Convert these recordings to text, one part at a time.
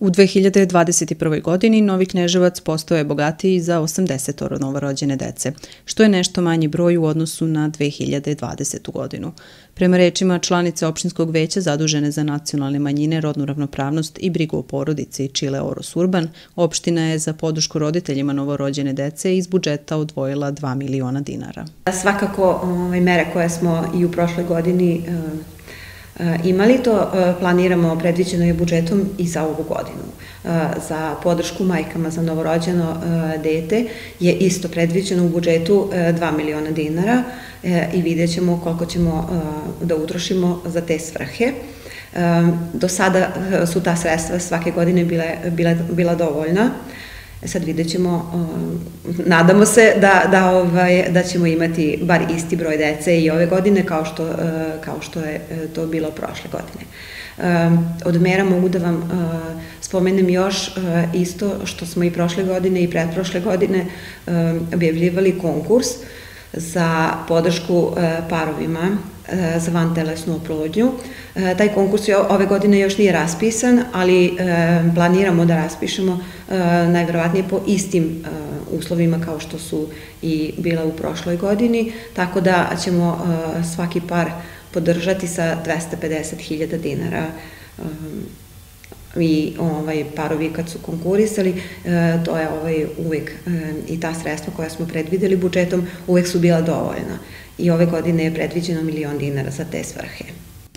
U 2021. godini Novi Kneževac postao je bogatiji za 80 novorođene dece, što je nešto manji broj u odnosu na 2020. godinu. Prema rečima članice opštinskog veća zadužene za nacionalne manjine, rodnu ravnopravnost i brigu o porodici Čile Oros Urban, opština je za podušku roditeljima novorođene dece iz budžeta odvojila 2 miliona dinara. Svakako ove mere koje smo i u prošloj godini E, imali to, e, planiramo predviđeno je budžetom i za ovu godinu. E, za podršku majkama za novorođeno dete je isto predviđeno u budžetu 2 miliona dinara i vidjet ćemo koliko ćemo da utrošimo za te svrhe. Do sada su ta sredstva svake godine bile, bile, bila dovoljna. E sad vidjet ćemo, nadamo se da, da, ovaj, da ćemo imati bar isti broj dece i ove godine kao što, uh, kao što je uh, to bilo prošle godine. Od mera mogu da vam spomenem još isto što smo i prošle godine i pretprošle godine objavljivali konkurs za podršku parovima E, za vantelesnu oplodnju. E, taj konkurs ove godine još nije raspisan, ali e, planiramo da raspišemo najverovatnije po istim uslovima kao što su i bila u prošloj godini, tako da ćemo svaki par podržati sa 250.000 dinara i ovaj parovi kad su konkurisali, to je ovaj uvek i ta sredstva koja smo predvideli budžetom uvek su bila dovoljna i ove godine je predviđeno milion dinara za te svrhe.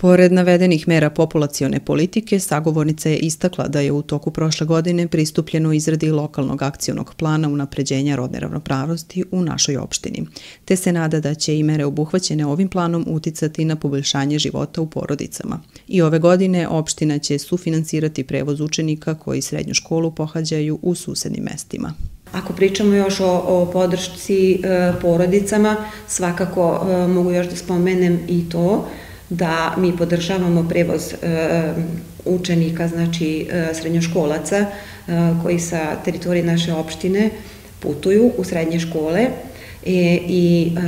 Pored navedenih mera populacione politike, sagovornica je istakla da je u toku prošle godine pristupljeno izradi lokalnog akcionog plana unapređenja rodne ravnopravnosti u našoj opštini, te se nada da će i mere obuhvaćene ovim planom uticati na poboljšanje života u porodicama. I ove godine opština će sufinansirati prevoz učenika koji srednju školu pohađaju u susednim mestima. Ako pričamo još o, o podršci e, porodicama, svakako e, mogu još da spomenem i to da mi podržavamo prevoz e, učenika, znači e, srednjoškolaca e, koji sa teritorije naše opštine putuju u srednje škole i, i e,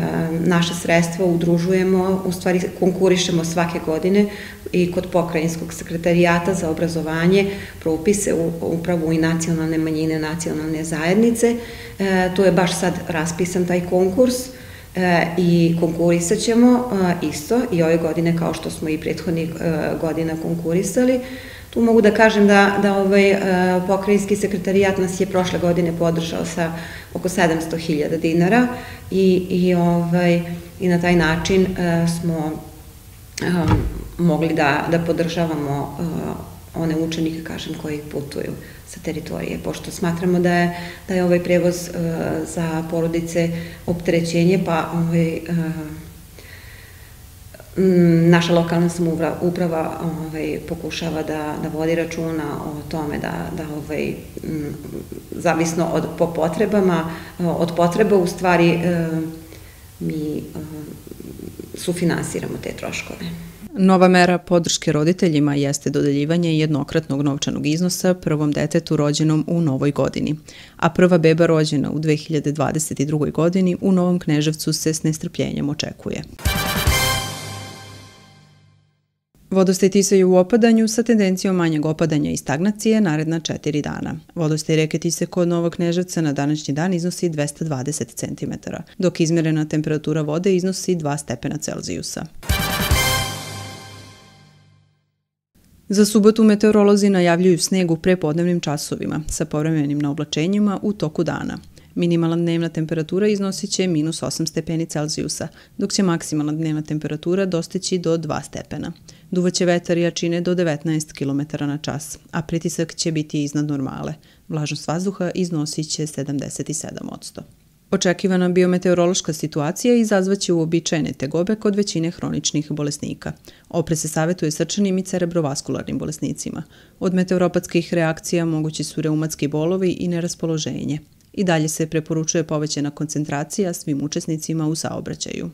naše sredstva udružujemo, u stvari konkurišemo svake godine i kod pokrajinskog sekretarijata za obrazovanje propise u, upravo i nacionalne manjine, nacionalne zajednice. E, to je baš sad raspisan taj konkurs e, i konkurisat ćemo e, isto i ove godine kao što smo i prethodnih e, godina konkurisali. Tu mogu da kažem da, da ovaj, e, pokrajinski sekretarijat nas je prošle godine podržao sa oko 700.000 dinara i, i, ovaj, i na taj način uh, smo um, mogli da, da podržavamo one učenike, kažem, koji putuju sa teritorije, pošto smatramo da je, da je ovaj prevoz za porodice opterećenje, pa ovaj, naša lokalna samouprava ovaj, pokušava da, da vodi računa o tome da, da ovaj, mm, zavisno od, po potrebama, od potreba u stvari e, mi e, sufinansiramo te troškove. Nova mera podrške roditeljima jeste dodeljivanje jednokratnog novčanog iznosa prvom detetu rođenom u novoj godini, a prva beba rođena u 2022. godini u Novom Kneževcu se s nestrpljenjem očekuje. Vodostaj Tisa je u opadanju sa tendencijom manjeg opadanja i stagnacije naredna četiri dana. Vodostaj reke Tise kod Novog Kneževca na današnji dan iznosi 220 cm, dok izmerena temperatura vode iznosi 2 stepena Celzijusa. Za subotu meteorolozi najavljuju sneg u prepodnevnim časovima sa povremenim naoblačenjima u toku dana. Minimalna dnevna temperatura iznosit će minus 8 stepeni Celzijusa, dok će maksimalna dnevna temperatura dostići do 2 stepena. Duvaće vetar jačine do 19 km na čas, a pritisak će biti iznad normale. Vlažnost vazduha iznosit će 77%. Očekivana biometeorološka situacija izazvaće uobičajene tegobe kod većine hroničnih bolesnika. Opre se savjetuje srčanim i cerebrovaskularnim bolesnicima. Od meteoropatskih reakcija mogući su reumatski bolovi i neraspoloženje. I dalje se preporučuje povećena koncentracija svim učesnicima u saobraćaju.